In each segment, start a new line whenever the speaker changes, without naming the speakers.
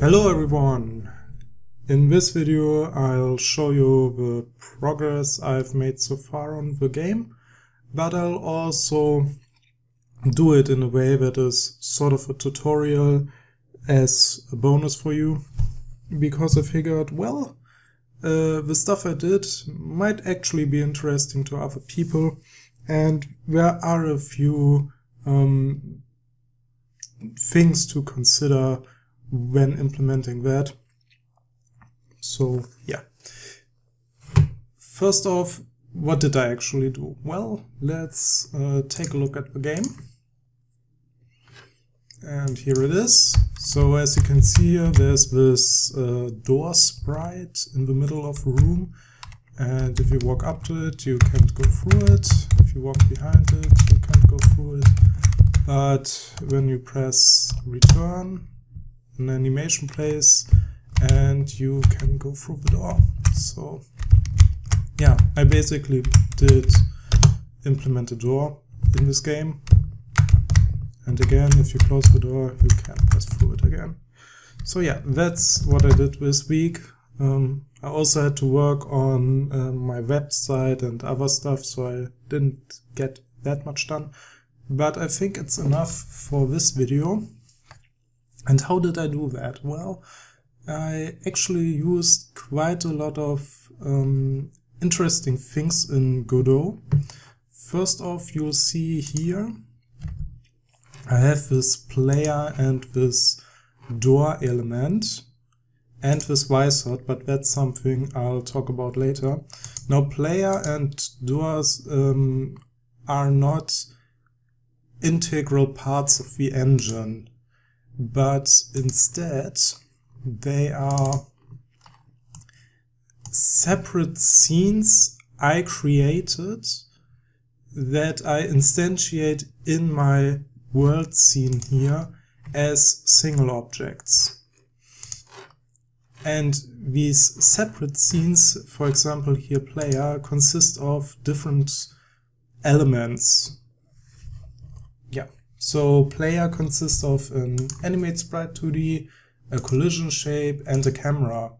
Hello everyone! In this video I'll show you the progress I've made so far on the game, but I'll also do it in a way that is sort of a tutorial as a bonus for you, because I figured, well, uh, the stuff I did might actually be interesting to other people, and there are a few um, things to consider when implementing that. So yeah. First off, what did I actually do? Well, let's uh, take a look at the game. And here it is. So as you can see here, there's this uh, door sprite in the middle of the room. And if you walk up to it, you can't go through it. If you walk behind it, you can't go through it. But when you press return, an animation plays and you can go through the door. So yeah, I basically did implement a door in this game. And again, if you close the door, you can pass through it again. So yeah, that's what I did this week. Um, I also had to work on uh, my website and other stuff, so I didn't get that much done. But I think it's enough for this video. And how did I do that? Well, I actually used quite a lot of um, interesting things in Godot. First off, you'll see here, I have this player and this door element and this YSort, but that's something I'll talk about later. Now, player and doors um, are not integral parts of the engine but instead they are separate scenes I created that I instantiate in my world scene here as single objects. And these separate scenes, for example here player, consist of different elements. So player consists of an animate sprite 2D, a collision shape, and a camera.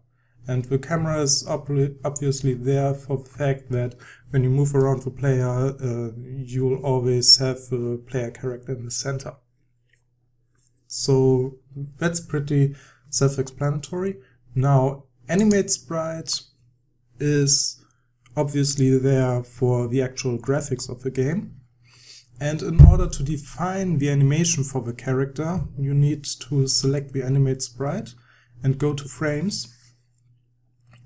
And the camera is obviously there for the fact that when you move around the player, uh, you'll always have the player character in the center. So that's pretty self-explanatory. Now, animate sprite is obviously there for the actual graphics of the game. And in order to define the animation for the character, you need to select the animate sprite and go to frames.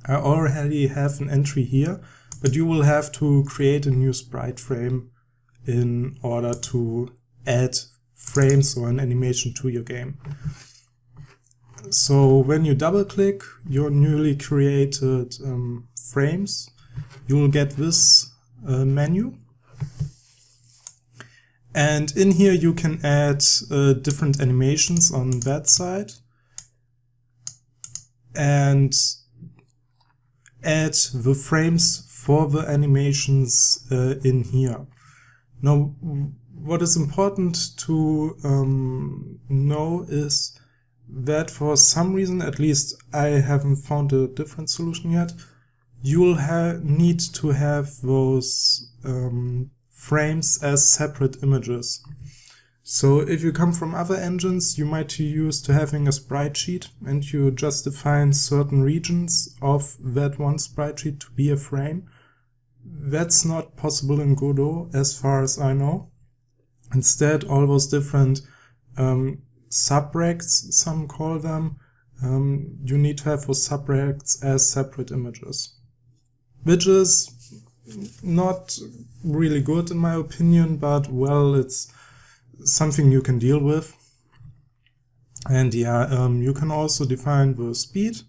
I already have an entry here, but you will have to create a new sprite frame in order to add frames or an animation to your game. So when you double click your newly created um, frames, you will get this uh, menu and in here you can add uh, different animations on that side and add the frames for the animations uh, in here. Now, what is important to um, know is that for some reason, at least I haven't found a different solution yet, you'll need to have those um, frames as separate images. So if you come from other engines, you might be used to having a sprite sheet and you just define certain regions of that one sprite sheet to be a frame. That's not possible in Godot as far as I know. Instead, all those different um, subrects, some call them, um, you need to have those subrects as separate images. Which is not really good in my opinion, but well, it's something you can deal with. And yeah, um, you can also define the speed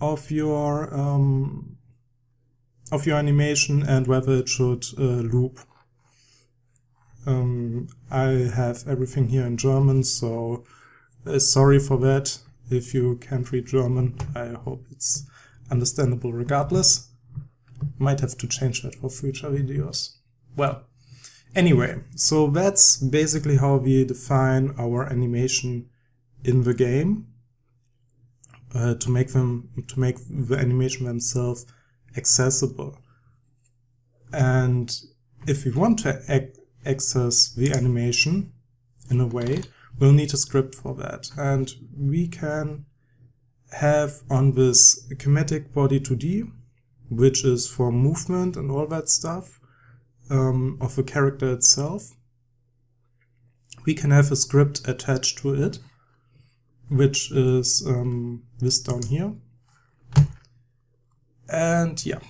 of your um, of your animation and whether it should uh, loop. Um, I have everything here in German, so uh, sorry for that. If you can't read German, I hope it's understandable regardless. Might have to change that for future videos. Well, anyway, so that's basically how we define our animation in the game. uh, to make them to make the animation themselves accessible. And if we want to ac access the animation in a way, we'll need a script for that. And we can have on this kinematic body 2D, which is for movement and all that stuff um, of the character itself. We can have a script attached to it, which is um, this down here. And yeah,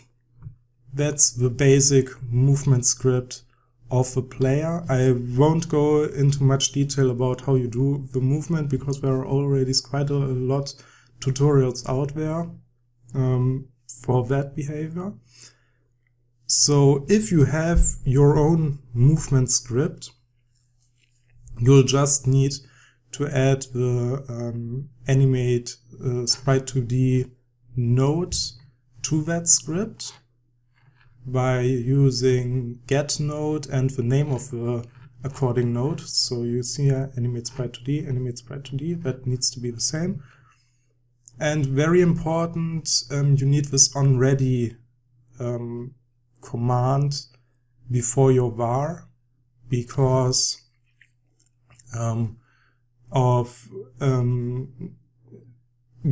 that's the basic movement script of a player. I won't go into much detail about how you do the movement because there are already quite a lot tutorials out there um, for that behavior. So if you have your own movement script, you'll just need to add the um, animate uh, sprite 2D node to that script by using get node and the name of the according node. So you see animate sprite 2D, animate sprite 2D, that needs to be the same. And very important, um, you need this onReady um, command before your var because um, of um,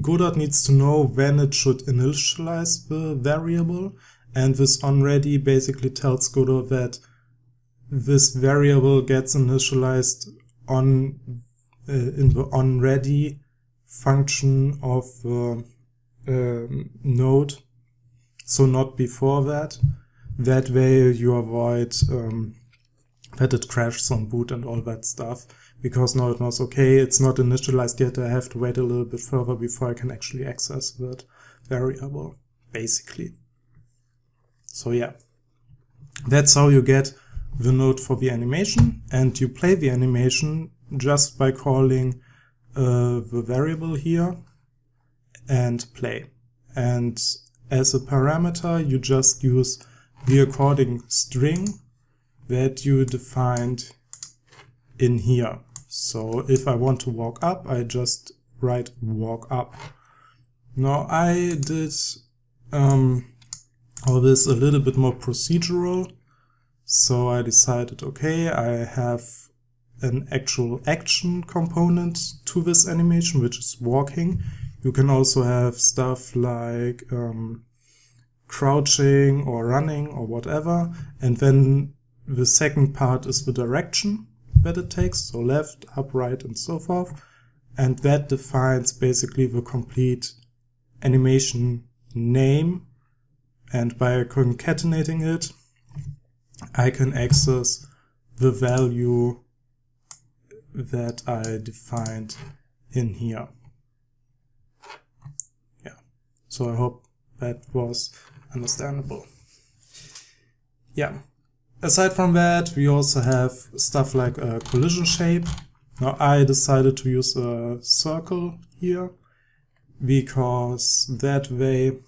Godot needs to know when it should initialize the variable. And this onReady basically tells Godot that this variable gets initialized on uh, in the onReady function of the uh, node, so not before that. That way you avoid um, that it crashes on boot and all that stuff, because now it knows, okay, it's not initialized yet, I have to wait a little bit further before I can actually access that variable, basically. So yeah, that's how you get the node for the animation. And you play the animation just by calling uh, the variable here and play. And as a parameter, you just use the according string that you defined in here. So if I want to walk up, I just write walk up. Now I did um, all this a little bit more procedural. So I decided, okay, I have an actual action component to this animation, which is walking. You can also have stuff like um, crouching or running or whatever. And then the second part is the direction that it takes, so left, up, right, and so forth. And that defines basically the complete animation name and by concatenating it, I can access the value that I defined in here. Yeah, so I hope that was understandable. Yeah, aside from that, we also have stuff like a collision shape. Now I decided to use a circle here because that way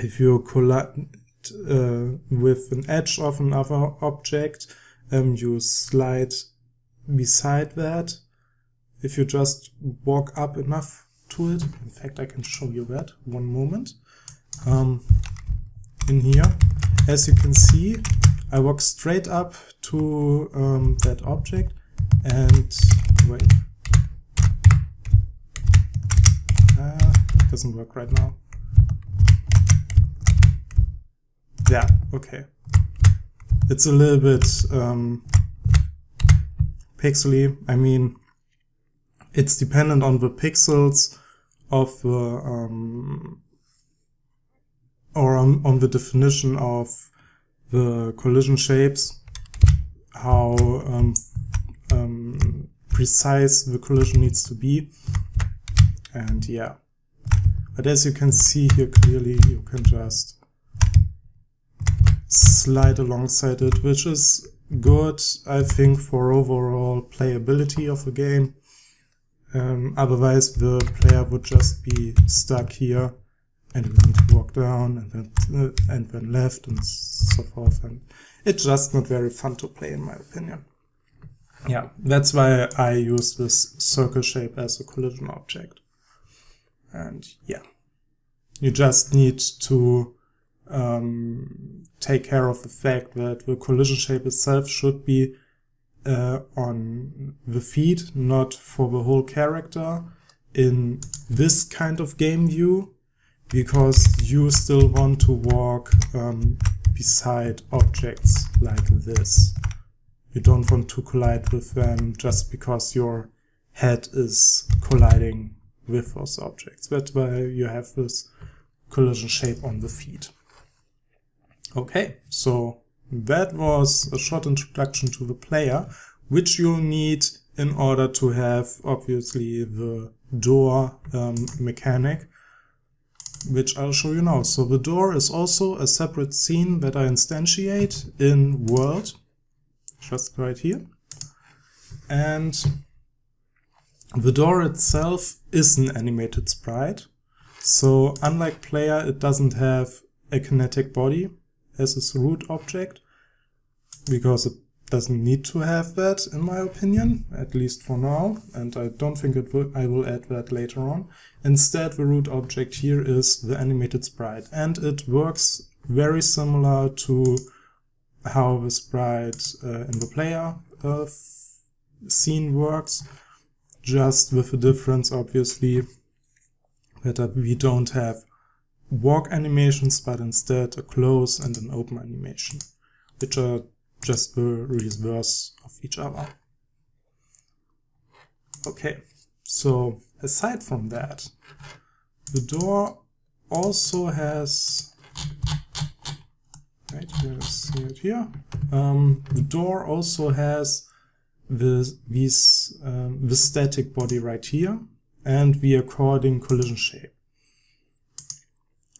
if you collide uh, with an edge of another object, um, you slide beside that. If you just walk up enough to it, in fact I can show you that, one moment. Um, in here, as you can see, I walk straight up to um, that object and wait. Uh, doesn't work right now. Yeah, okay. It's a little bit um, pixely. I mean, it's dependent on the pixels of the um, or on, on the definition of the collision shapes, how um, um, precise the collision needs to be. And yeah, but as you can see here clearly, you can just slide alongside it, which is good, I think, for overall playability of the game. Um, otherwise, the player would just be stuck here and we need to walk down and then, uh, and then left and so forth. And it's just not very fun to play, in my opinion. Yeah, that's why I use this circle shape as a collision object. And yeah, you just need to um, take care of the fact that the collision shape itself should be uh, on the feet, not for the whole character in this kind of game view, because you still want to walk um, beside objects like this. You don't want to collide with them just because your head is colliding with those objects. That's why you have this collision shape on the feet. Okay, so that was a short introduction to the player, which you'll need in order to have, obviously, the door um, mechanic, which I'll show you now. So the door is also a separate scene that I instantiate in World, just right here. And the door itself is an animated sprite. So unlike player, it doesn't have a kinetic body as its root object because it doesn't need to have that in my opinion, at least for now, and I don't think it will, I will add that later on. Instead, the root object here is the animated sprite, and it works very similar to how the sprite uh, in the player uh, scene works, just with the difference, obviously, that we don't have walk animations, but instead a close and an open animation, which are just the reverse of each other. Okay, so aside from that, the door also has, right, let's see it here, um, the door also has the, these, um, the static body right here and the according collision shape.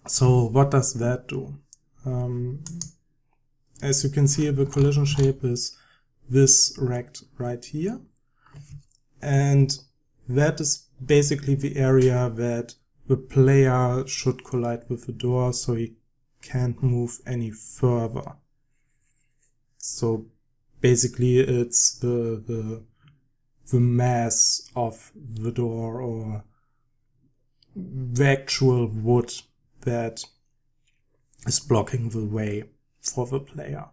So what does that do? Um, as you can see, the collision shape is this rect right here. And that is basically the area that the player should collide with the door so he can't move any further. So basically it's the, the, the mass of the door or the actual wood that is blocking the way for the player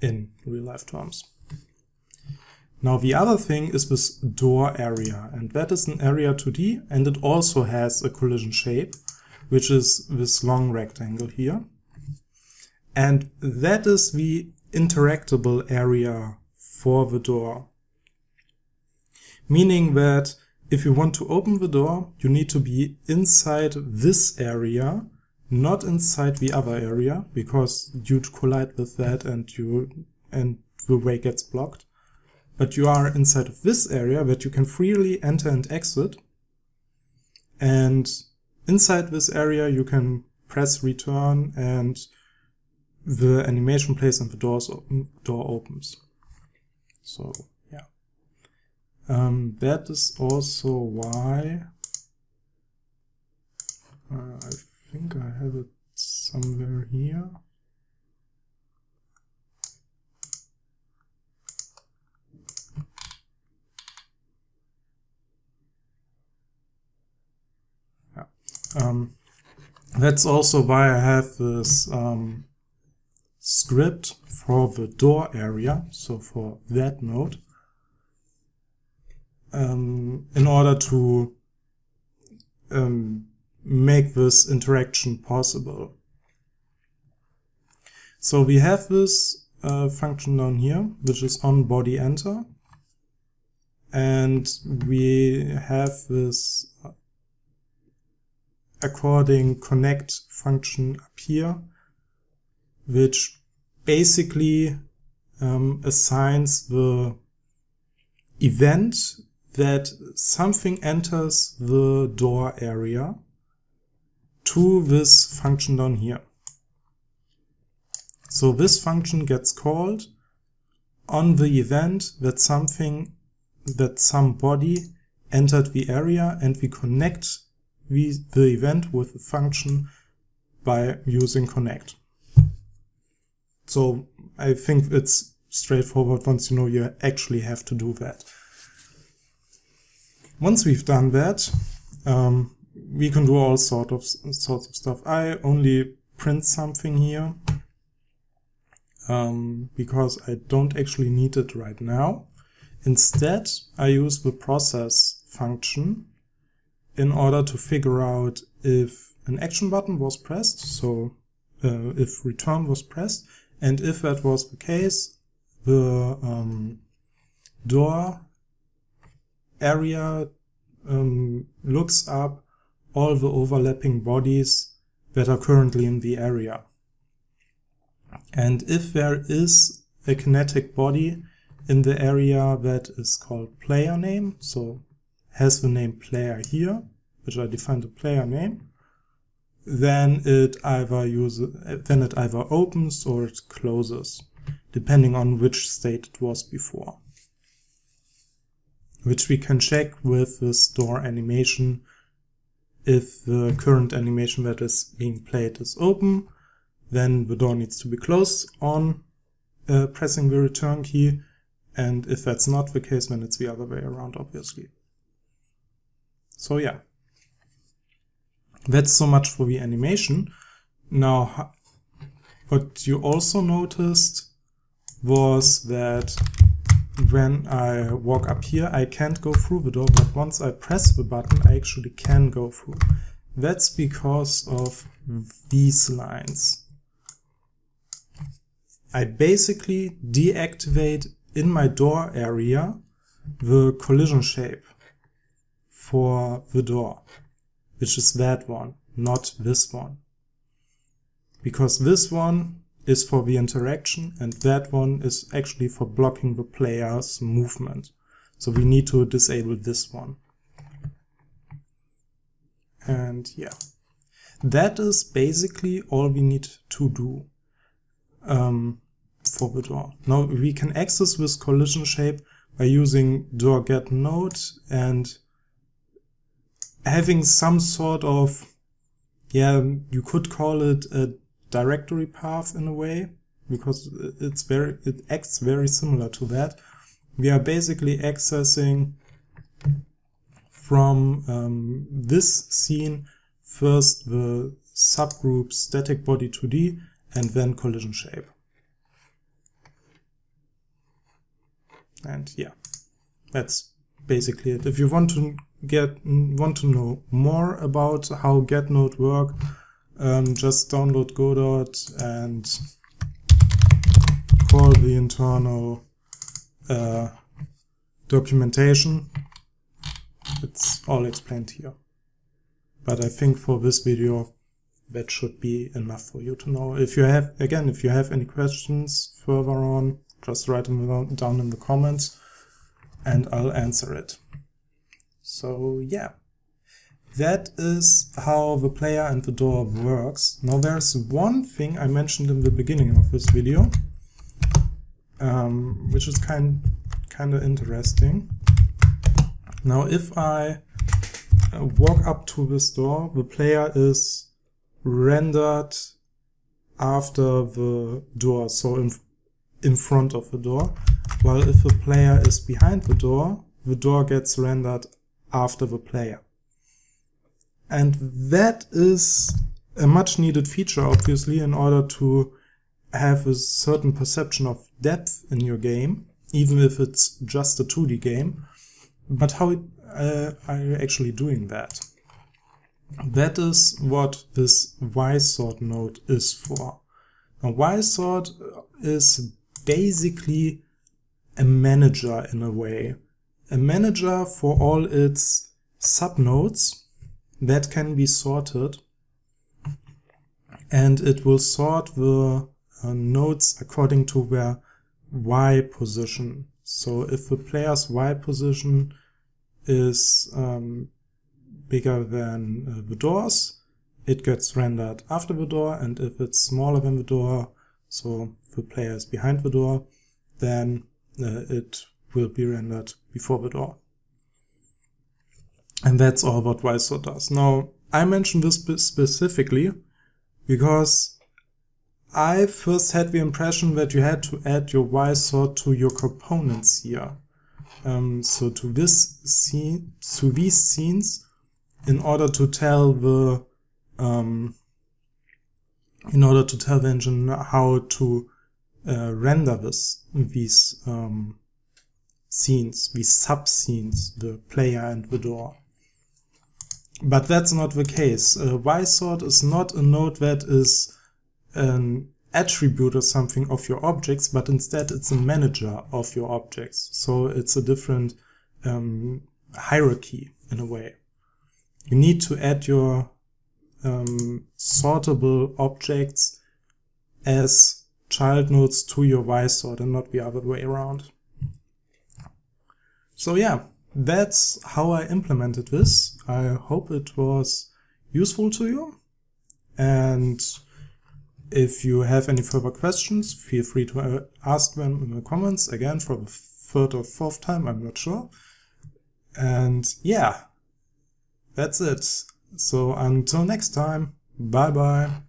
in real life terms. Now the other thing is this door area and that is an area 2D and it also has a collision shape which is this long rectangle here. And that is the interactable area for the door. Meaning that if you want to open the door, you need to be inside this area not inside the other area because you'd collide with that and you and the way gets blocked. But you are inside of this area that you can freely enter and exit. And inside this area you can press return and the animation plays and the doors door opens. So. Um, that is also why uh, I think I have it somewhere here. Yeah. Um, that's also why I have this um, script for the door area, so for that node, um, in order to um, make this interaction possible. So we have this uh, function down here, which is on body enter. And we have this according connect function up here, which basically um, assigns the event that something enters the door area to this function down here. So this function gets called on the event that something, that somebody entered the area and we connect the, the event with the function by using connect. So I think it's straightforward once you know you actually have to do that. Once we've done that, um, we can do all sort of sorts of stuff. I only print something here um, because I don't actually need it right now. Instead, I use the process function in order to figure out if an action button was pressed, so uh, if return was pressed, and if that was the case, the um, door area um, looks up all the overlapping bodies that are currently in the area. And if there is a kinetic body in the area that is called player name, so has the name player here, which I defined the player name, then it either uses, then it either opens or it closes, depending on which state it was before. Which we can check with the store animation if the current animation that is being played is open, then the door needs to be closed on uh, pressing the return key. And if that's not the case, then it's the other way around, obviously. So yeah, that's so much for the animation. Now, what you also noticed was that when I walk up here, I can't go through the door, but once I press the button, I actually can go through. That's because of these lines. I basically deactivate in my door area the collision shape for the door, which is that one, not this one. Because this one is for the interaction and that one is actually for blocking the player's movement. So we need to disable this one. And yeah, that is basically all we need to do um, for the door. Now we can access this collision shape by using door get node and having some sort of, yeah, you could call it a directory path in a way because it's very it acts very similar to that. We are basically accessing from um, this scene first the subgroup static body 2D and then collision shape. And yeah, that's basically it. If you want to get want to know more about how GetNode work, um, just download Godot and call the internal uh, documentation. It's all explained here. But I think for this video that should be enough for you to know. If you have, again, if you have any questions further on, just write them down in the comments and I'll answer it. So yeah. That is how the player and the door works. Now there's one thing I mentioned in the beginning of this video, um, which is kind kind of interesting. Now if I uh, walk up to this door, the player is rendered after the door, so in, in front of the door, while if the player is behind the door, the door gets rendered after the player. And that is a much needed feature, obviously, in order to have a certain perception of depth in your game, even if it's just a 2D game. But how uh, are you actually doing that? That is what this YSort node is for. Now, YSort is basically a manager in a way. A manager for all its subnodes that can be sorted and it will sort the uh, nodes according to their Y position. So if the player's Y position is um, bigger than uh, the doors, it gets rendered after the door, and if it's smaller than the door, so the player is behind the door, then uh, it will be rendered before the door. And that's all what YSort does. Now, I mention this specifically because I first had the impression that you had to add your YSort to your components here. Um, so to this scene, to these scenes, in order to tell the um, in order to tell the engine how to uh, render this these um, scenes, these sub scenes, the player and the door. But that's not the case. Uh, YSort is not a node that is an attribute or something of your objects, but instead it's a manager of your objects. So it's a different um, hierarchy in a way. You need to add your um, sortable objects as child nodes to your YSort and not the other way around. So yeah, that's how I implemented this. I hope it was useful to you. And if you have any further questions, feel free to uh, ask them in the comments again for the third or fourth time, I'm not sure. And yeah, that's it. So until next time, bye bye.